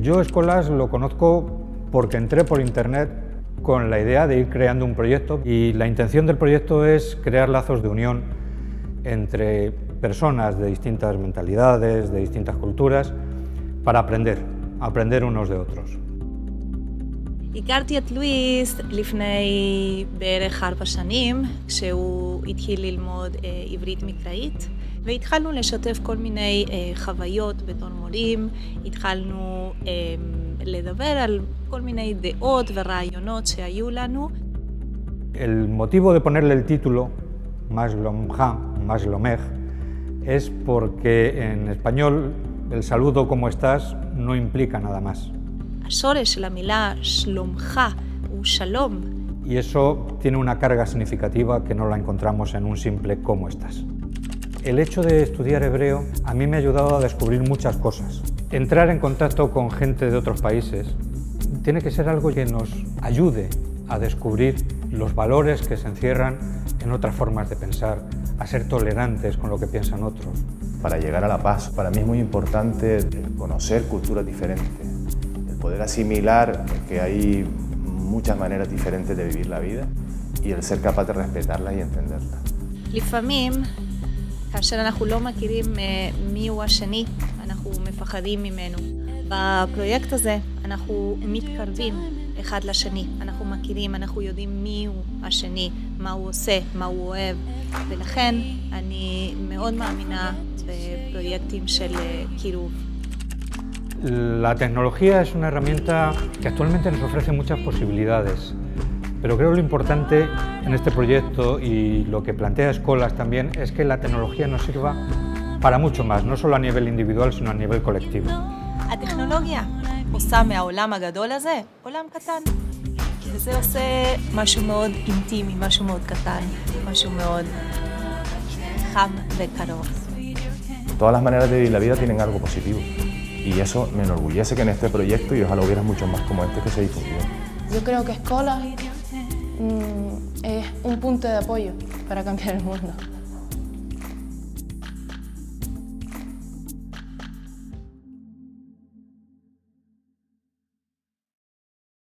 Yo Escolas lo conozco porque entré por internet con la idea de ir creando un proyecto y la intención del proyecto es crear lazos de unión entre personas de distintas mentalidades, de distintas culturas, para aprender, aprender unos de otros. הכרתי את לואיס לפני בערך ארבע שנים, כשהוא התחיל ללמוד אה, עברית מקראית, והתחלנו לשתף כל מיני אה, חוויות בתור מורים, התחלנו אה, לדבר על כל מיני דעות ורעיונות שהיו לנו. El motivo de ponerle el título, Más Lomja, Más Lomej, es porque en español el saludo como estás no implica nada más. Azores, la milá Shlomja u Shalom. Y eso tiene una carga significativa que no la encontramos en un simple ¿cómo estás? El hecho de estudiar hebreo a mí me ha ayudado a descubrir muchas cosas. Entrar en contacto con gente de otros países tiene que ser algo que nos ayude a descubrir los valores que se encierran en otras formas de pensar, a ser tolerantes con lo que piensan otros. Para llegar a la paz, para mí es muy importante conocer culturas diferentes, poder asimilar que hay muchas maneras diferentes de vivir la vida y el ser capaz de respetarlas y entenderlas. לפעמים, כאשר אנחנו לא מכירים מי הוא השני, אנחנו מפחדים ממנו. בפרויקט הזה אנחנו מתקרבים אחד לשני, אנחנו מכירים, אנחנו יודעים מי הוא השני, מה הוא עושה, מה הוא אוהב, ולכן אני מאוד מאמינה בפרויקטים של קירוב. La tecnología es una herramienta que actualmente nos ofrece muchas posibilidades, pero creo lo importante en este proyecto y lo que plantea Escolas también es que la tecnología nos sirva para mucho más, no solo a nivel individual, sino a nivel colectivo. הטכנולוגיה עושה מהעולם הגדול הזה עולם קטן. וזה עושה משהו מאוד אינטימי, משהו מאוד קטן, משהו מאוד חם וקרוב. Todas las maneras de vivir la vida tienen algo positivo y eso me enorgullece que en este proyecto y ojalá hubiera muchos más como este que se difundieran. Yo creo que Escola mm, es un punto de apoyo para cambiar el mundo.